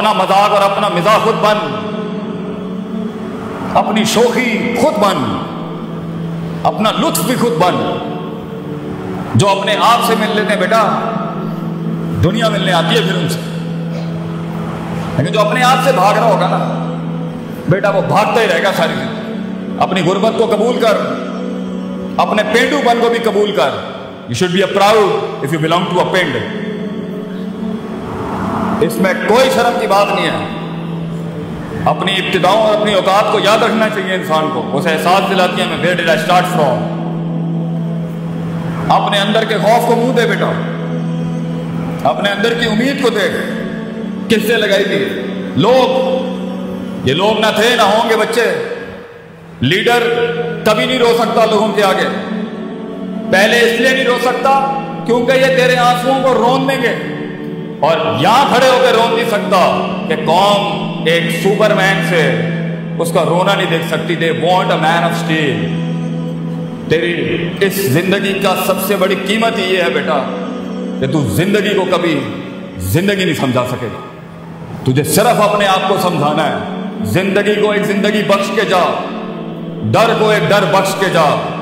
اپنا مذاق اور اپنا مزاح خود بن۔ اپنی شوخی خود بن۔ اپنا لطف بھی خود بن۔ جو اپنے آپ سے مل لیتے بیٹا، دنیا ملنے آتی ہے پھر ان سے۔ لیکن جو اپنے آپ سے بھاگ رہا ہوگا نا، بیٹا وہ بھاگتا ہی رہے گا ساری زندگی۔ اپنی غربت کو قبول کر۔ اپنے پینڈو پن کو بھی قبول کر۔ You should be a proud if you belong to a pind اس میں کوئی شرم کی بات نہیں ہے۔ اپنی ابتداؤں اور اپنی اوقات کو یاد رکھنا چاہیے انسان کو۔ اسے احساس دلاتی ہے میں ویئر ڈیڈ اسٹارٹ فرام اپنے اندر کے خوف کو منہ دے بیٹا۔ اپنے اندر کی امید کو دیکھ۔ کس سے لگائی تھی؟ لوگ۔ یہ لوگ نہ تھے، نہ ہوں گے بچے۔ لیڈر کبھی نہیں رو سکتا لوگوں کے آگے۔ پہلے اس لیے نہیں رو سکتا کیونکہ یہ تیرے آنسوؤں کو رون دیں گے۔ اور یہاں کھڑے ہو کے رون نہیں سکتا کہ قوم ایک سپر مین سے اس کا رونا نہیں دیکھ سکتی۔ They want a man of steel تیری اس زندگی کا سب سے بڑی قیمت یہ ہے بیٹا کہ تو زندگی کو کبھی زندگی نہیں سمجھا سکے گا۔ تجھے صرف اپنے آپ کو سمجھانا ہے۔ زندگی کو ایک زندگی بخش کے جا۔ ڈر کو ایک ڈر بخش کے جا۔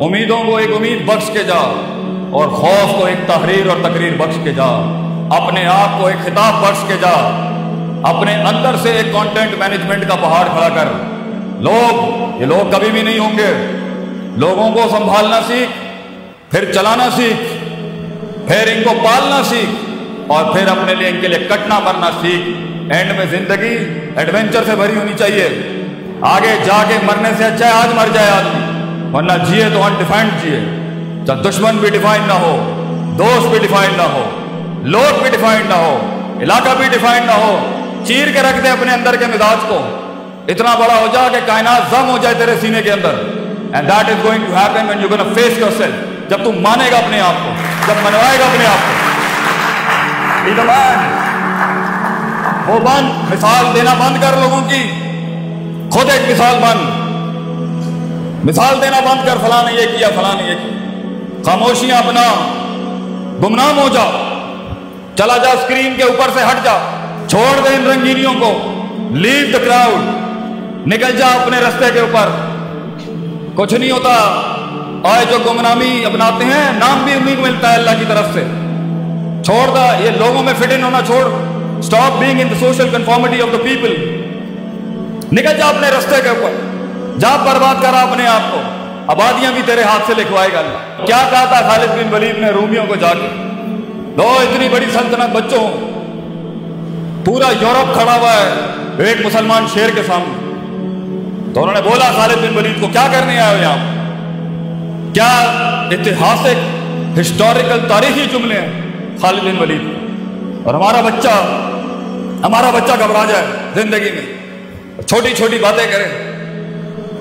امیدوں کو ایک امید بخش کے جا۔ اور خوف کو ایک تحریر اور تقریر بخش کے جا۔ اپنے آپ کو ایک خطاب بخش کے جا، اپنے اندر سے ایک کانٹینٹ مینجمنٹ کا پہاڑ کھڑا کر۔ لوگ، یہ لوگ کبھی بھی نہیں ہوں گے۔ لوگوں کو سنبھالنا سیکھ، پھر چلانا سیکھ، پھر ان کو پالنا سیکھ، اور پھر اپنے لیے ان کے لیے کٹنا مرنا سیکھ۔ اینڈ میں زندگی ایڈونچر سے بھری ہونی چاہیے۔ آگے جا کے مرنے سے اچھا ہے، آج مر جائے آدمی۔ ورنہ جیے تو انڈیفائنڈ جیے۔ چاہے دشمن بھی ڈیفائن نہ ہو، دوست بھی ڈیفائن نہ ہو۔ لوگ بھی ڈیفائنڈ نہ ہو، علاقہ بھی ڈیفائنڈ نہ ہو، چیر کے رکھ دے اپنے اندر کے مزاج کو۔ اتنا بڑا ہو جا کہ کائنات زم ہو جائے تیرے سینے کے اندر۔ And that is going to happen when you gonna face yourself جب تم مانے گا اپنے آپ کو، جب منوائے گا اپنے آپ کو۔ وہ بند، مثال دینا بند کر لوگوں کی۔ خود ایک مثال بند۔ مثال دینا بند کر، فلاں نے یہ کیا، فلاں نے یہ کیا۔ خاموشیاں اپنا، گمنام ہو جا چلا جا اسکرین کے اوپر سے ہٹ جا۔ چھوڑ دے ان رنگینیوں کو۔ لیو دا کراؤڈ نکل جا اپنے رستے کے اوپر۔ کچھ نہیں ہوتا۔ آئے جو گمنامی اپناتے ہیں، نام بھی امید ملتا ہے اللہ کی طرف سے۔ چھوڑ دا، یہ لوگوں میں فٹ ان ہونا چھوڑ۔ Stop being in social conformity of the people نکل جا اپنے رستے کے اوپر۔ جا برباد کرا اپنے آپ کو۔ آبادیاں بھی تیرے ہاتھ سے لکھوائے گا اللہ۔ کیا کہا تھا خالد بن ولید نے؟ رومیوں کو جا کے۔ دو اتنی بڑی سلطنت بچوں پورا یورپ کھڑا ہوا ہے ایک مسلمان شیر کے سامنے تو انہوں نے بولا خالد بن ولید کو کیا کرنے آئے ہو یہاں کیا اتہاسک ہسٹوریکل تاریخی جملے ہیں خالد بن ولید اور ہمارا بچہ ہمارا بچہ گھبرا جائے زندگی میں چھوٹی چھوٹی باتیں کرے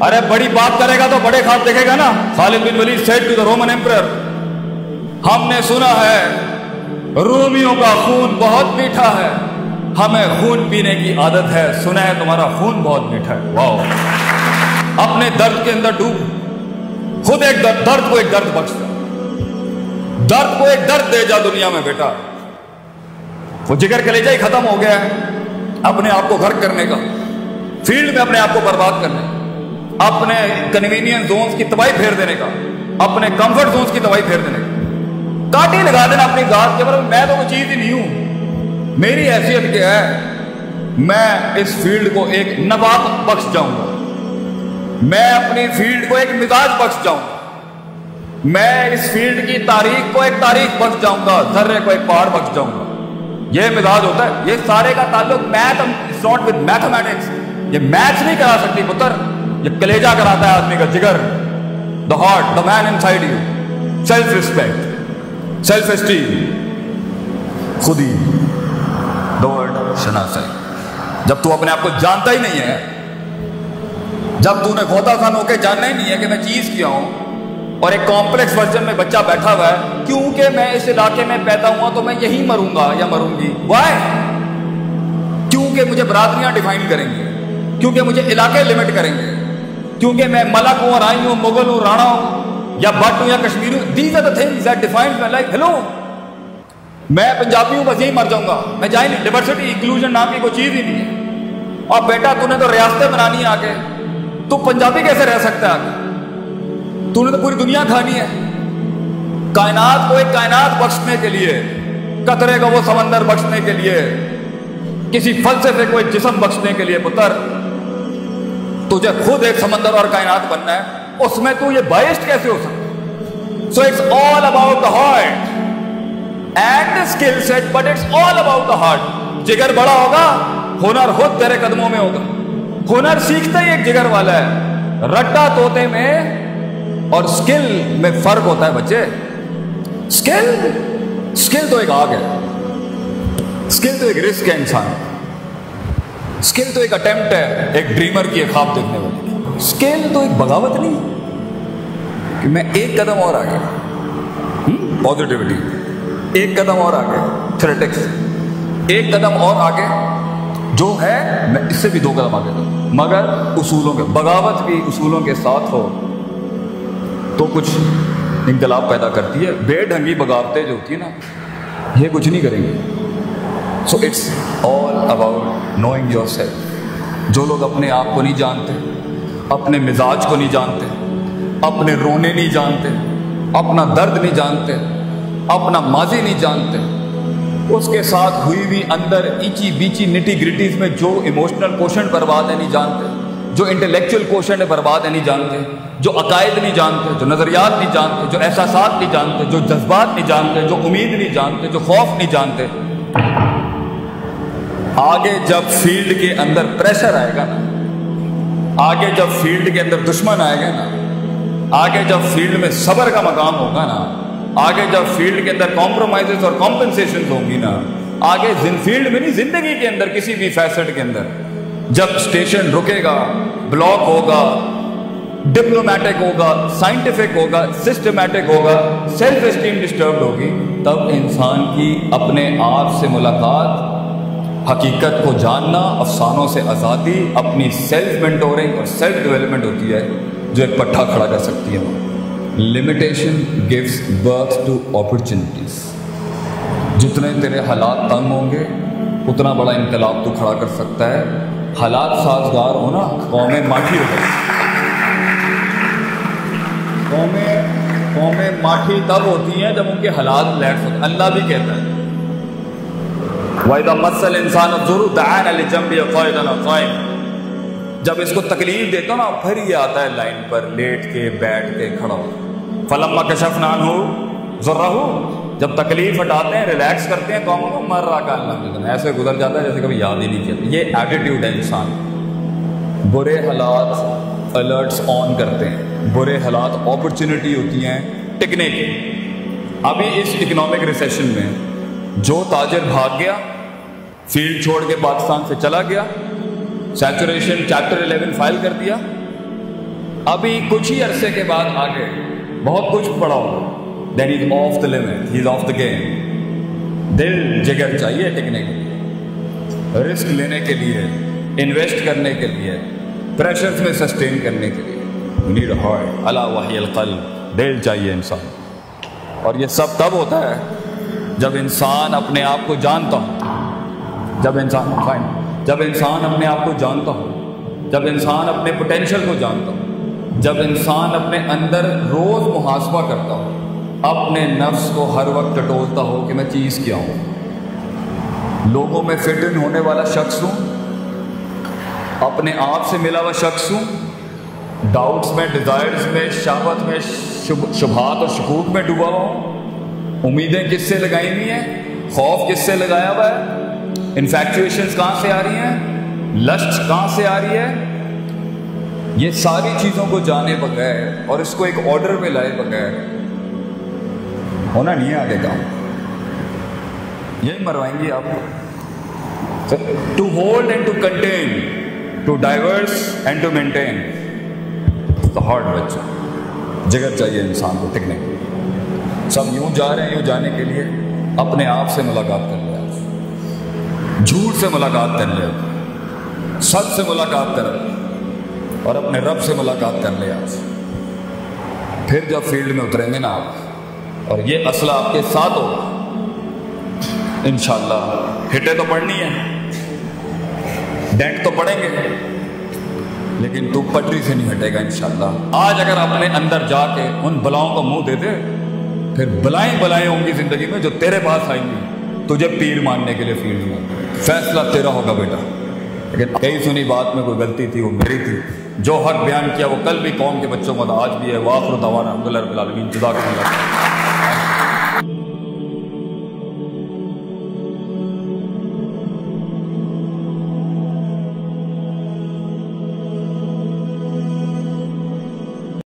ارے بڑی بات کرے گا تو بڑے خواب دیکھے گا نا Khalid bin Walid said to the Roman emperor ہم نے سنا ہے رومیوں کا خون بہت میٹھا ہے۔ ہمیں خون پینے کی عادت ہے۔ سنا ہے تمہارا خون بہت میٹھا ہے۔ واؤ۔ اپنے درد کے اندر ڈوب۔ خود ایک درد درد کو ایک درد بخش درد کو ایک درد دے جا دنیا میں، بیٹا۔ وہ جگر کے لے جائے ختم ہو گیا ہے۔ اپنے آپ کو غرق کرنے کا۔ فیلڈ میں اپنے آپ کو برباد کرنے۔ اپنے کنوینئنس زونس کی تباہی پھیر دینے کا۔ اپنے کمفرٹ زونس کی تباہی پھیر دینے کا۔ کاٹی لگا دینا اپنی ذات کے بارے میں تو کوئی چیز ہی نہیں ہوں میری حیثیت کیا ہے میں اس فیلڈ کو ایک نبات بخش جاؤں گا میں اپنی فیلڈ کو ایک مزاج بخش جاؤں گا میں اس فیلڈ کی تاریخ کو ایک تاریخ بخش جاؤں گا ذرے کو ایک پہاڑ بخش جاؤں گا یہ مزاج ہوتا ہے یہ سارے کا تعلق میتھ ناٹ وتھ میتھمیٹکس یہ میتھس نہیں کرا سکتی پتر یہ کلیجا کراتا ہے آدمی کا جگر the heart the man inside you self respect self esteem خود ہی شناسائی جب تو اپنے آپ کو جانتا ہی نہیں ہے جب تو نے کھوتا خان ہو کے جاننا ہی نہیں ہے کہ میں چیز کیا ہوں اور ایک کمپلیکس ورژن میں بچہ بیٹھا ہوا ہے کیونکہ میں اس علاقے میں پیدا ہوا تو میں یہی مروں گا یا مروں گی۔ وائی کیونکہ مجھے برادریاں ڈیفائن کریں گے کیونکہ مجھے علاقے لمٹ کریں گے کیونکہ میں ملک ہوں رائی ہوں مغل ہوں رانا ہوں۔ یا بٹ ہوں یا کشمیر ہوں these are the things that defines my life hello میں پنجابی ہوں، بس یہی مر جاؤں گا. میں جائیں نہیں ڈائورسٹی انکلوژن نام کی کوئی چیز ہی نہیں ہے. اور بیٹا تو نے تو ریاستیں بنانی ہے آگے. تو پنجابی کیسے رہ سکتا ہے آگے؟ تو نے تو پوری دنیا کھانی ہے. کائنات کو ایک کائنات بخشنے کے لیے، قطرے کا وہ سمندر بخشنے کے لیے، کسی فلسفے کو ایک جسم بخشنے کے لیے، پتر، تجھے خود ایک سمندر اور کائنات بننا ہے. اس میں تو یہ بائسٹ کیسے ہو سکتا so it's all about the heart and skill set but it's all about the heart جگر بڑا ہوگا، ہنر خود تیرے قدموں میں ہوگا۔ ہنر سیکھتا ہی ایک جگر والا ہے۔ رٹا توتے میں اور اسکل میں فرق ہوتا ہے بچے۔ اسکل اسکل تو ایک آگ ہے۔ اسکل تو ایک رسک ہے انسان۔ اسکل تو ایک اٹمپٹ ہے، ایک ڈریمر کی ایک خواب دیکھنے والی۔ اسکل تو ایک بغاوت نہیں۔ کہ میں ایک قدم اور آگے۔ پازیٹیوٹی ایک قدم اور آگے۔ تھریٹکس ایک قدم اور آگے۔ جو ہے، میں اس سے بھی دو قدم آگے۔ دوں مگر اصولوں کے، بغاوت بھی اصولوں کے ساتھ ہو۔ تو کچھ انقلاب پیدا کرتی ہے۔ بے ڈھنگی بغاوتیں جو ہوتی ہیں نا، یہ کچھ نہیں کریں گے۔ So it's all about knowing yourself جو لوگ اپنے آپ کو نہیں جانتے، اپنے مزاج کو نہیں جانتے اپنے رونے نہیں جانتے، اپنا درد نہیں جانتے، اپنا ماضی نہیں جانتے۔ اس کے ساتھ ہوئی ہوئی اندر ایچی بیچی نٹی گریٹیز میں جو ایموشنل کوشن برباد ہے، نہیں جانتے۔ جو انٹلیکچوئل کوشن ہے برباد ہے، نہیں جانتے۔ جو عقائد نہیں جانتے، جو نظریات نہیں جانتے، جو احساسات نہیں جانتے، جو جذبات نہیں جانتے، جو امید نہیں جانتے، جو خوف نہیں جانتے۔ آگے جب فیلڈ کے اندر پریشر آئے گا نا، آگے جب فیلڈ کے اندر دشمن آئے گا نا آگے جب فیلڈ میں صبر کا مقام ہوگا نا، آگے جب فیلڈ کے اندر کمپرومائز اور کمپنسیشن ہوں گی نا، آگے فیلڈ میں نہیں، زندگی کے اندر، کسی بھی فیسٹ کے اندر۔ جب اسٹیشن رکے گا بلاک ہوگا ڈپلومیٹک ہوگا سائنٹیفک ہوگا سسٹمیٹک ہوگا سیلف اسٹیم ڈسٹربڈ ہوگی، تب انسان کی اپنے آپ سے ملاقات، حقیقت کو جاننا، افسانوں سے آزادی، اپنی سیلف مینٹورنگ اور سیلف ڈیولپمنٹ ہوتی ہے۔ جو ایک پٹھا کھڑا کر سکتی ہے limitation gives birth to opportunities جتنے تیرے حالات تنگ ہوں گے، اتنا بڑا انقلاب تو کھڑا کر سکتا ہے۔ حالات سازگار ہونا قومیں ماٹھی ہو گئی قومیں قومیں ماٹھی تب ہوتی ہیں جب ان کے حالات لیٹس ہوتے اللہ بھی کہتا ہے۔ وَإِذَا مَسَّ الْإِنسَانَ الضُّرُّ دَعَانَ لِجَنبِهِ قَائِدًا قَائِمًا جب اس کو تکلیف دیتا ہوں نا، پھر یہ آتا ہے لائن پر، لیٹ کے، بیٹھ کے کھڑا۔ ہو فلما کشف نان ہو ذرا ہو جب تکلیف ہٹاتے ہیں ریلیکس کرتے ہیں، قوم کو مر رہا کا اللہ ایسے گزر جاتا ہے جیسے کبھی یاد ہی نہیں کیا۔ یہ ایٹیٹیوڈ ہے انسان۔ برے حالات الرٹس آن کرتے ہیں۔ برے حالات اپرچونیٹی ہوتی ہیں ٹکنے کی ابھی اس اکنامک ریسیشن میں جو تاجر بھاگ گیا فیلڈ چھوڑ کے پاکستان سے چلا گیا سیچوریشن چیپٹر الیون فائل کر دیا ابھی کچھ ہی عرصے کے بعد آگے بہت کچھ پڑا ہوگا then is of the limit he of the game دل جگر چاہیے ٹکنے کے لیے رسک لینے کے لیے انویسٹ کرنے کے لیے پریشر میں سسٹین کرنے کے لیے نیڈ ہارٹ اللہ وحی القلب دل چاہیے انسان اور یہ سب تب ہوتا ہے جب انسان اپنے آپ کو جانتا ہو جب انسان فائن جب انسان اپنے آپ کو جانتا ہو، جب انسان اپنے پوٹینشیل کو جانتا ہو، جب انسان اپنے اندر روز محاسبہ کرتا ہو، اپنے نفس کو ہر وقت ٹٹولتا ہو کہ میں چیز کیا ہوں۔ لوگوں میں فٹ ان ہونے والا شخص ہوں، اپنے آپ سے ملا ہوا شخص ہوں ڈاؤٹس میں ڈیزائرز میں، شہوت میں شبہات اور شکوک میں ڈوبا ہوا ہوں۔ امیدیں کس سے لگائی ہوئی ہیں؟ خوف کس سے لگایا ہوا ہے؟ انفیکچویشنس کہاں سے آ رہی ہیں؟ لسٹ کہاں سے آ رہی ہے یہ ساری چیزوں کو جانے بغیر اور اس کو ایک آرڈر میں لائے بغیر ہونا نہیں ہے آگے کام یہی مروائیں گی آپ۔ کو to hold and to contain to divorce and to maintain hard بچہ جگر چاہیے انسان کو ٹکنے سب یوں جا رہے ہیں، یوں جانے کے لیے اپنے آپ سے ملاقات کریں۔ جھوٹ سے ملاقات کر لے سچ سے ملاقات کر اور اپنے رب سے ملاقات کر لے آج پھر جب فیلڈ میں اتریں گے نا آپ، اور یہ اسلحہ آپ کے ساتھ ہو انشاءاللہ ہٹے تو پڑنی ہے ڈینٹ تو پڑیں گے، لیکن تو پٹری سے نہیں ہٹے گا انشاءاللہ۔ آج اگر اپنے اندر جا کے ان بلاؤں کو منہ دے دے، پھر بلائیں بلائیں ہوں گی زندگی میں جو تیرے پاس آئیں گی۔ تجھے پیر ماننے کے لیے فیلڈ میں۔ فیصلہ تیرا ہوگا بیٹا۔ لیکن کئی سنی بات میں کوئی غلطی تھی، وہ میری تھی۔ جو حق بیان کیا، وہ کل بھی قوم کے بچوں کا آج بھی ہے۔ واخر دعوانا الحمد للہ رب العالمین، جزاک اللہ